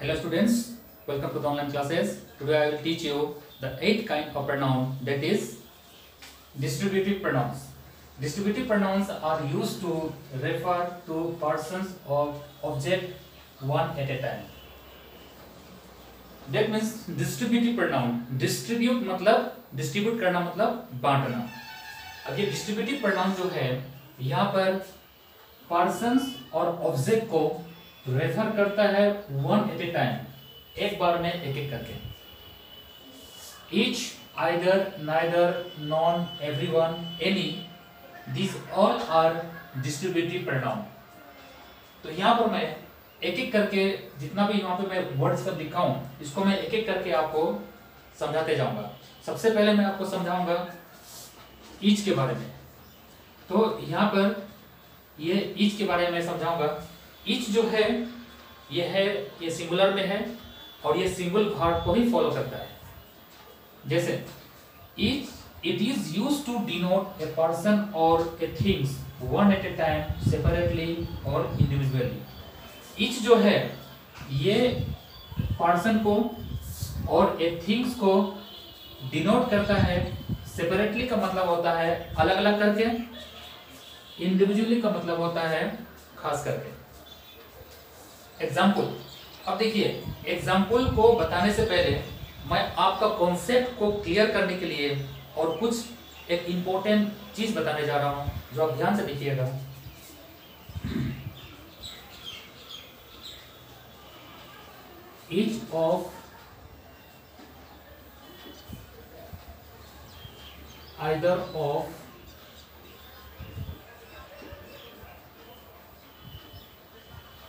Hello students, welcome to the online classes. Today I will teach you the eighth kind of pronoun that is distributive pronouns. Distributive pronouns are used to refer to persons or object one at a time. That means distributive pronoun. Distribute मतलब distribute करना मतलब बांटना. अब ये distributive pronoun जो है यहाँ पर persons और object को रेफर करता है वन एट ए टाइम एक बार में एक एक करके। Each either neither none every one any this all are distributive pronoun तो यहाँ पर मैं एक एक करके जितना भी यहाँ पे मैं वर्ड्स पर लिखा हूँ, इसको मैं एक एक करके आपको समझाते जाऊँगा। सबसे पहले मैं आपको समझाऊँगा ईच के बारे में। तो यहाँ पर ये ईच के बारे में समझाऊँगा। ईच जो है, ये है, ये सिंगुलर में है और ये सिंगल भार्ब को ही फॉलो करता है। जैसे each it is use to denote a person और a things one at a time separately और इंडिविजुअली ईच जो है, ये पर्सन को और ए थिंग्स को डिनोट करता है सेपरेटली का मतलब होता है अलग अलग करके इंडिविजुअली का मतलब होता है खास करके। एग्ज़ाम्पल अब देखिए एग्ज़ाम्पल को बताने से पहले मैं आपका कॉन्सेप्ट को क्लियर करने के लिए और कुछ एक इंपॉर्टेंट चीज़ बताने जा रहा हूँ, जो आप ध्यान से देखिएगा। Each of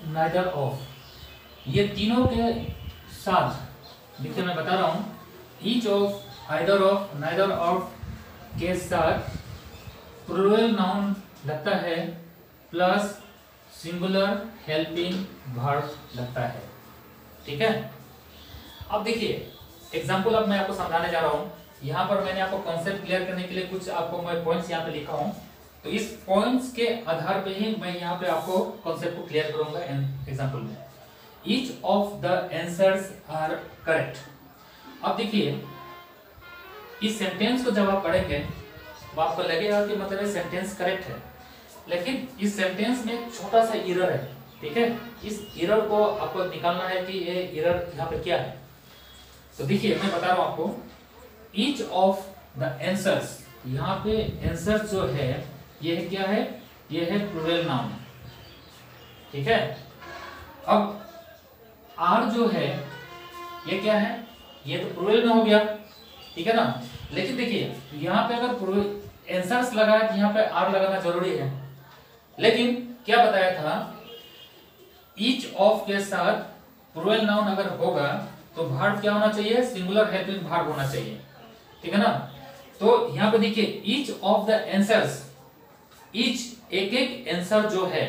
नाइदर ऑफ़ ये तीनों के साथ, देखिए मैं बता रहा हूँ each of either of neither of के साथ प्लूरल नाउन लगता है प्लस सिंगुलर हेल्पिंग वर्ब लगता है। ठीक है? अब देखिए एग्जांपल अब मैं आपको समझाने जा रहा हूँ। यहाँ पर मैंने आपको कॉन्सेप्ट क्लियर करने के लिए कुछ आपको मैं पॉइंट्स यहाँ पे लिखा हूँ। तो इस पॉइंट्स के आधार पे ही मैं यहाँ पे आपको कॉन्सेप्ट को क्लियर करूँगा एग्जांपल में। Each of the answers are correct अब देखिए, इस सेंटेंस को जब आप पढ़ेंगे तो आपको लगेगा कि मतलब सेंटेंस करेक्ट है। लेकिन इस सेंटेंस में छोटा सा इरर है, ठीक है? इस इरर को आपको निकालना है कि ये इरर यहाँ पे क्या है। तो देखिए, मैं बता रहा हूँ आपको ईच ऑफ़ द आंसर्स यहाँ पे आंसर्स जो है ये है क्या है? ये है प्लूरल नाउन ठीक है? अब आर जो है, ये क्या है? ये तो प्लूरल में हो गया। ठीक है ना? लेकिन देखिए, यहाँ पे अगर एंसर्स लगा तो यहाँ पे आर लगाना ज़रूरी है। लेकिन क्या बताया था? ईच ऑफ़ के साथ प्लूरल नाउन अगर होगा तो भार्ब क्या होना चाहिए? सिंगुलर हेल्पिंग भार्ब होना चाहिए। ठीक है ना? तो यहाँ पे देखिए each of the answers each एक एक आंसर जो है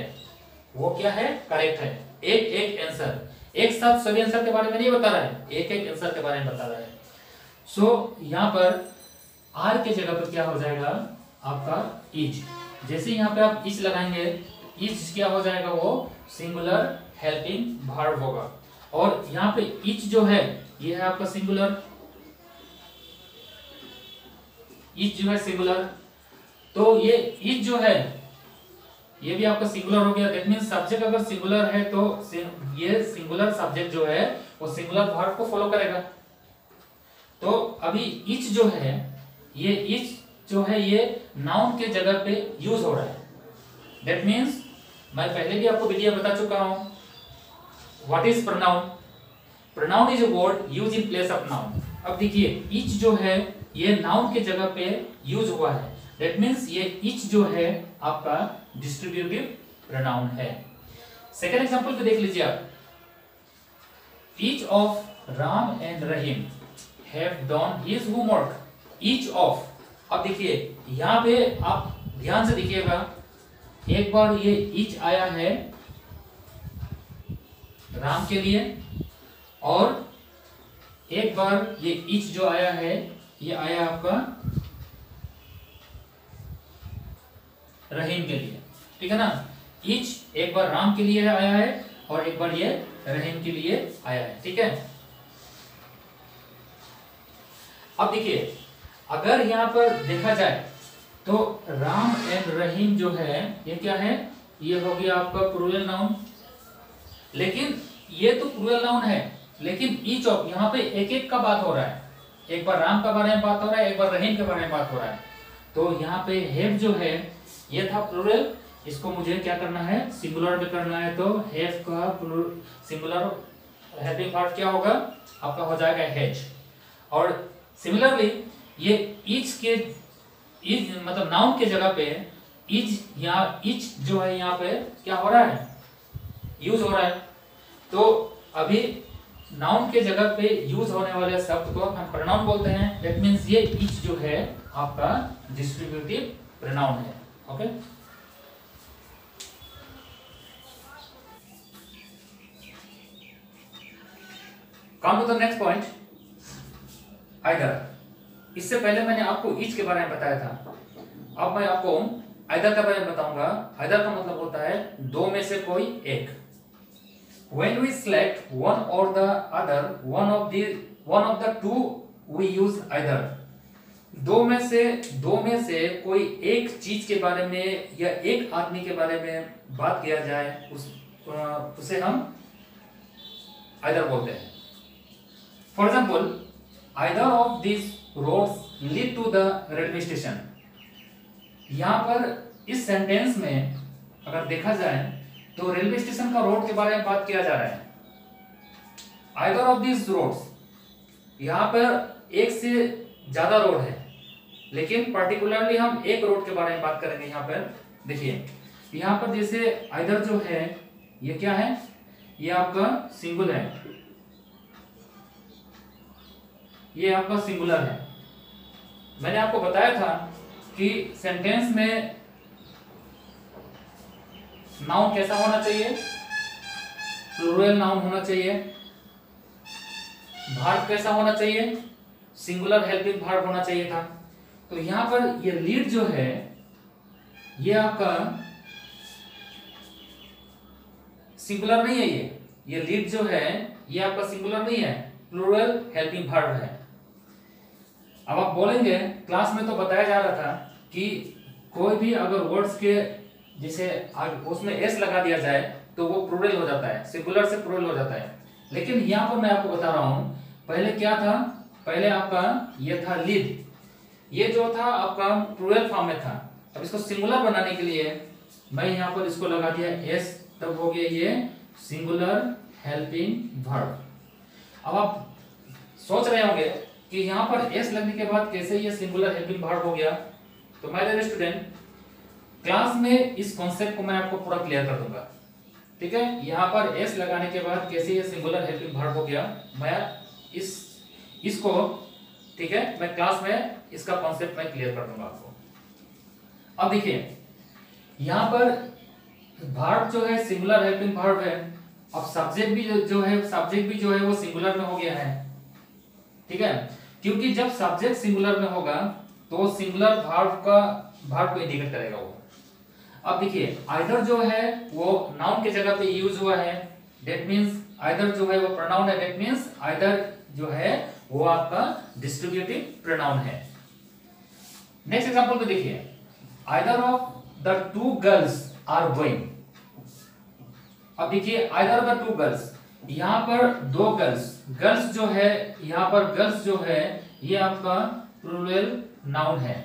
वो क्या है? करेक्ट है। एक एक आंसर एक साथ सभी आंसर के बारे में नहीं बता रहा है एक एक आंसर के बारे में बता रहा है। सो so, यहाँ पर आर के जगह पर क्या हो जाएगा? आपका ईच जैसे यहाँ पे आप ईच लगाएँगे ईच क्या हो जाएगा वो? सिंगुलर हेल्पिंग भार्ब होगा। और यहाँ पे ईच जो है ये है आपका सिंगुलर ईच जो है सिंगुलर तो ये इज़ जो है, ये भी आपका सिंगुलर हो गया। दैट मीन सब्जेक्ट अगर सिंगुलर है तो ये सिंगुलर सब्जेक्ट जो है, वो सिंगुलर वर्ब को फॉलो करेगा। तो अभी इच जो है, ये इच जो है, ये नाउन के जगह पे यूज़ हो रहा है। दैट मीन्स मैं पहले भी आपको वीडियो बता चुका हूँ। What is pronoun pronoun is a word use in place of noun अब देखिए इच जो है, ये नाउन के जगह पे यूज़ हुआ है। दैट मीन्स ये इच जो है आपका डिस्ट्रीब्यूटिव प्रोनाउन है। सेकेंड एग्ज़ाम्पल पे देख लीजिए आप। Each of Ram and Rahim have done his homework each of अब देखिए, यहाँ पे आप ध्यान से देखिएगा, एक बार ये ईच आया है राम के लिए, और एक बार ये ईच जो आया है, ये आया आपका रहीम के लिए। ठीक है ना? ईच एक बार राम के लिए आया है और एक बार ये रहीम के लिए आया है। ठीक है? अब देखिए, अगर यहाँ पर देखा जाए तो राम एंड रहीम जो है, ये क्या है? ये हो गया आपका प्रूरल नाउन लेकिन ये तो प्रूरल नाउन है, लेकिन ईच ऑफ़ यहाँ पे एक एक का बात हो रहा है। एक बार राम का बारे में बात हो रहा है, एक बार रहीम के बारे में बात हो रहा है। तो यहाँ पे हेव जो है ये था प्लूरल इसको मुझे क्या करना है? सिंगुलर में करना है तो हेव का सिंगुलर हेल्पिंग पार्ट क्या होगा? आपका हो जाएगा हेज और सिमिलरली ये ईच के ईच मतलब नाउन के जगह पे ईच यहाँ ईच जो है यहाँ पे क्या हो रहा है? यूज़ हो रहा है. तो अभी नाउन के जगह पे यूज़ होने वाले शब्द को हम प्रोनाउन बोलते हैं. दैट मींस ये ईच जो है आपका डिस्ट्रीब्यूटिव प्रोनाउन है. Okay come to the next point either इससे पहले मैंने आपको ईच के बारे में बताया था। अब मैं आपको आइदर के बारे में बताऊँगा। आइदर का मतलब होता है दो में से कोई एक। When we select one or the other, one of the, one of the two we use either दो में से, दो में से कोई एक चीज़ के बारे में या एक आदमी के बारे में बात किया जाए, उस उसे हम आइदर बोलते हैं। For example either of this roads lead to the railway station यहाँ पर इस सेंटेंस में अगर देखा जाए तो रेलवे स्टेशन का रोड के बारे में बात किया जा रहा है। आइदर ऑफ़ दिस रोड्स यहाँ पर एक से ज़्यादा रोड है। लेकिन पर्टिकुलरली हम एक रोड के बारे में बात करेंगे यहाँ पर। देखिए, यहाँ पर जैसे आइदर जो है, ये क्या है? ये आपका सिंगुलर है। ये आपका सिंगुलर है। मैंने आपको बताया था कि सेंटेंस में नाउन कैसा होना चाहिए? प्लूरल नाउन होना चाहिए। भार्ब कैसा होना चाहिए? सिंगुलर हेल्पिंग भार्ब होना चाहिए था। तो यहाँ पर ये लीड जो है, ये आपका सिंगुलर नहीं है ये। ये लीड जो है, ये आपका सिंगुलर नहीं है प्लूरल हेल्पिंग भार्ब है। अब आप बोलेंगे क्लास में तो बताया जा रहा था कि कोई भी अगर वर्ड्स के, जिसे उसमें एस लगा दिया जाए तो वो प्रूरल हो जाता है सिंगुलर से प्रूरल हो जाता है। लेकिन यहाँ पर मैं आपको बता रहा हूँ, पहले क्या था? पहले आपका ये था लीड ये जो था आपका प्रूरल फॉर्म में था। अब इसको सिंगुलर बनाने के लिए मैं यहाँ पर इसको लगा दिया एस तब हो गया ये सिंगुलर हेल्पिंग वर्ब अब आप सोच रहे होंगे कि यहाँ पर एस लगने के बाद कैसे ये सिंगुलर हेल्पिंग वर्ब हो गया। तो माय स्टूडेंट क्लास में इस कॉन्सेप्ट को मैं आपको पूरा क्लियर कर दूँगा। ठीक है? यहाँ पर एस लगाने के बाद कैसे ये सिंगुलर हेल्पिंग वर्ब हो गया। मैं इस, इसको ठीक है? मैं क्लास में इसका कॉन्सेप्ट मैं क्लियर कर दूँगा आपको। अब देखिए, यहाँ पर वर्ब जो है सिंगुलर हेल्पिंग वर्ब है। अब सब्जेक्ट भी जो है सब्जेक्ट भी जो है, वो सिंगुलर में हो गया है। ठीक है? क्योंकि जब सब्जेक्ट सिंगुलर में होगा तो सिंगुलर भार्व का वर्ब को इंडिकेट करेगा वो। अब देखिए आइदर जो है, वो नाउन के जगह पे यूज़ हुआ है। डेट मीन्स आइदर जो है, वो प्रोनाउन है। डेट मीन्स आइदर जो है वो आपका डिस्ट्रीब्यूटिव प्रोनाउन है। नेक्स्ट एग्जांपल में देखिए either of the two girls are going अब देखिए either of the two girls यहाँ पर दो गर्ल्स गर्ल्स जो है, यहाँ पर गर्ल्स जो है, ये आपका प्लूरल नाउन है।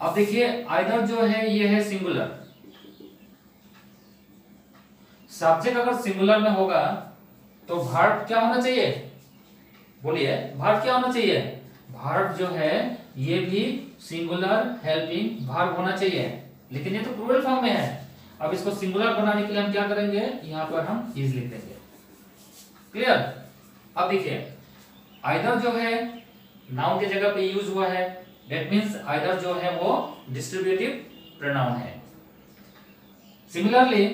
अब देखिए आइदर जो है, ये है सिंगुलर सब्जेक्ट अगर सिंगुलर में होगा तो भार्ब क्या होना चाहिए? बोलिए भार्ब क्या होना चाहिए? भार्ब जो है, ये भी सिंगुलर हेल्पिंग भार्ब होना चाहिए। लेकिन ये तो प्लूरल फॉर्म में है। अब इसको सिंगुलर बनाने के लिए हम क्या करेंगे? यहाँ पर हम इज़ लिख देंगे क्लियर अब देखिए आइदर जो है नाउन के जगह पे यूज़ हुआ है दैट मींस आइदर जो है वो डिस्ट्रीब्यूटिव प्रोनाउन है। सिमिलरली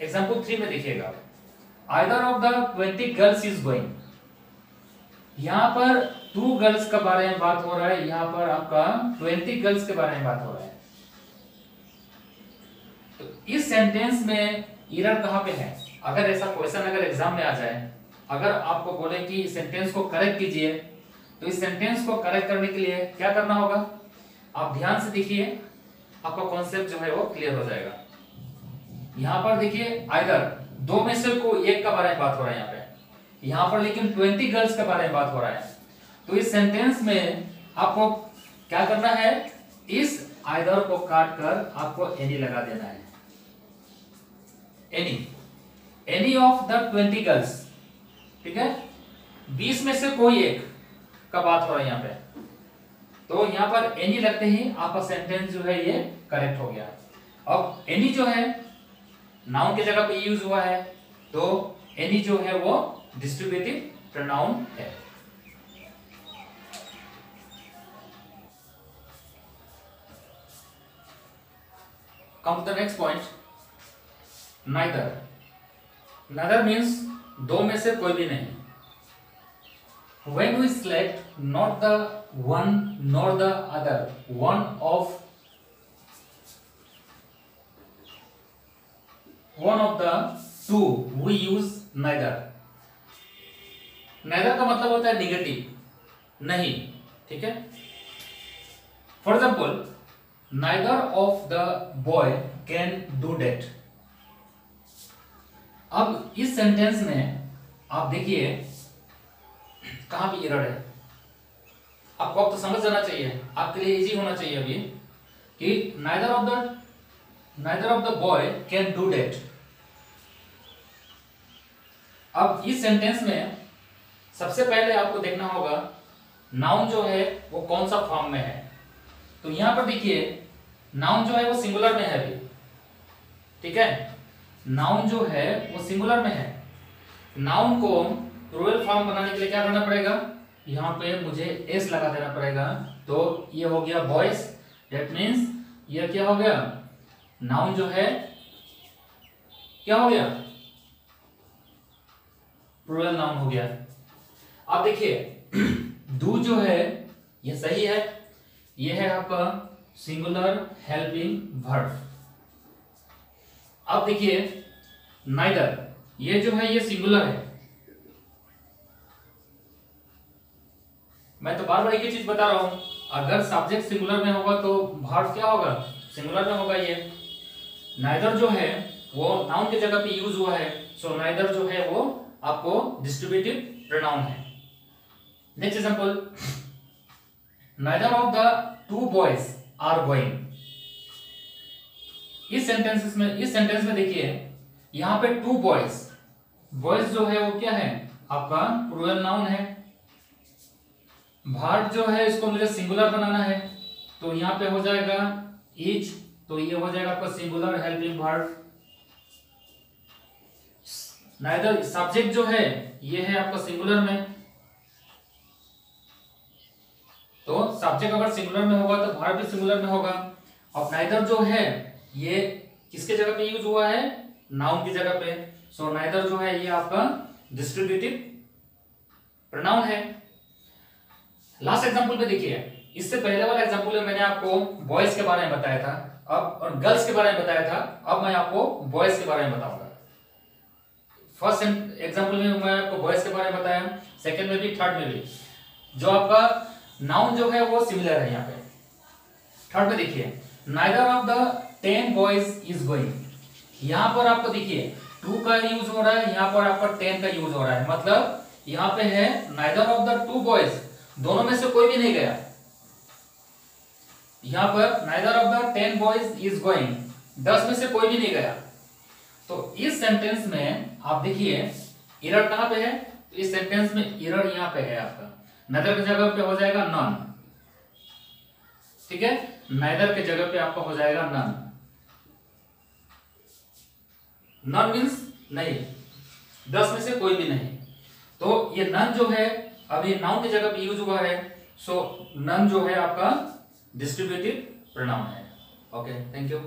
एग्जांपल थ्री में देखिएगा। Either of the twenty girls is going यहाँ पर टू गर्ल्स के बारे में बात हो रहा है। यहाँ पर आपका ट्वेंटी गर्ल्स के बारे में बात हो रहा है। तो इस सेंटेंस में इरर कहाँ पे है? अगर ऐसा क्वेश्चन अगर एग्ज़ाम में आ जाए, अगर आपको बोले कि सेंटेंस को करेक्ट कीजिए तो इस सेंटेंस को करेक्ट करने के लिए क्या करना होगा? आप ध्यान से देखिए, आपका कॉन्सेप्ट जो है वो क्लियर हो जाएगा। यहाँ पर देखिए आइदर दो में से को एक का बारे में बात हो रहा है यहाँ पे। यहाँ पर लेकिन ट्वेंटी गर्ल्स के बारे में बात हो रहा है। तो इस सेंटेंस में आपको क्या करना है? इस आइदर को काट कर आपको एनी लगा देना है। Any any of the twenty girls ठीक है? बीस में से कोई एक का बात हो रहा है यहाँ पे। तो यहाँ पर एनी लगते ही आपका सेंटेंस जो है ये करेक्ट हो गया। अब एनी जो है नाउन की जगह पे यूज़ हुआ है तो एनी जो है वो डिस्ट्रीब्यूटिव प्रोनाउन है। Come to next point neither neither means दो में से कोई भी नहीं। When we select not the one not the other one of one of the two we use neither neither का मतलब होता है निगेटिव नहीं, ठीक है? For example neither of the boy can do that अब इस सेंटेंस में आप देखिए, कहाँ पे एरर है? आपको अब तो समझ जाना चाहिए, आपके लिए इजी होना चाहिए अभी, कि neither of the neither of the boy can do that अब इस सेंटेंस में सबसे पहले आपको देखना होगा नाउन जो है, वो कौन सा फॉर्म में है? तो यहाँ पर देखिए नाउन जो है, वो सिंगुलर में है अभी। ठीक है? नाउन जो है, वो सिंगुलर में है। नाउन को प्लूरल फॉर्म बनाने के लिए क्या करना पड़ेगा? यहाँ पे मुझे एस लगा देना पड़ेगा। तो ये हो गया बॉयस डेट मीन्स ये क्या हो गया? नाउन जो है, क्या हो गया? प्लूरल नाउन हो गया। अब देखिए दू जो है ये सही है ये है आपका सिंगुलर हेल्पिंग वर्ब अब देखिए नाइदर ये जो है ये सिंगुलर है। मैं तो बार बार एक ही चीज़ बता रहा हूँ अगर सब्जेक्ट सिंगुलर में होगा तो वर्ब क्या होगा? सिंगुलर में होगा ये। नाइदर जो है वो नाउन की जगह पे यूज़ हुआ है सो so, नाइदर जो है वो आपको डिस्ट्रीब्यूटिव प्रोनाउन है। Next example neither of the two boys are going इस सेंटेंसेस में, इस सेंटेंस में देखिए, यहाँ पे टू बॉयज़ बॉयज़ जो है वो क्या है? आपका प्लूरल नाउन है. भार्ट जो है इसको मुझे सिंगुलर बनाना है. तो यहाँ पे हो जाएगा ईच तो ये हो जाएगा आपका singular helping verb neither subject जो है, ये है आपका सिंगुलर में. तो सब्जेक्ट अगर सिंगुलर में होगा तो वर्ब भी सिंगुलर में होगा। और नाइदर जो है ये किसके जगह पे यूज़ हुआ है? नाउन की जगह पे। सो so, नाइदर जो है ये आपका डिस्ट्रीब्यूटिव प्रोनाउन है। लास्ट एग्जांपल पे देखिए। इससे पहले वाला एग्जांपल में मैंने आपको बॉयज़ के बारे में बताया था। अब और गर्ल्स के बारे में बताया था। अब मैं आपको बॉयज़ के बारे में बताऊँगा। फ़र्स्ट एग्जांपल में मैं आपको बॉयज़ के बारे में बताया। सेकंड में भी थर्ड में भी। जो आपका नाउन जो है वो सिमिलर है यहाँ पे। थर्ड पे देखिए। Neither of the ten boys is going यहाँ पर आपको देखिए टू का यूज़ हो रहा है, यहाँ पर आपका टेन का यूज़ हो रहा है। मतलब यहाँ पे है neither of the two boys दोनों में से कोई भी नहीं गया। यहाँ पर neither of the ten boys is going दस में से कोई भी नहीं गया। तो इस सेंटेंस में आप देखिए इरर कहाँ पे है? तो इस सेंटेंस में इरर यहाँ पे है आपका। नदर की जगह पे हो जाएगा नॉन ठीक है? नैदर के जगह पे आपका हो जाएगा नन नन मीन्स नहीं. दस में से कोई भी नहीं. तो ये नन जो है अभी नाउन की जगह पे यूज़ हुआ है. सो नन जो है आपका डिस्ट्रीब्यूटिव प्रोनाउन है. Okay thank you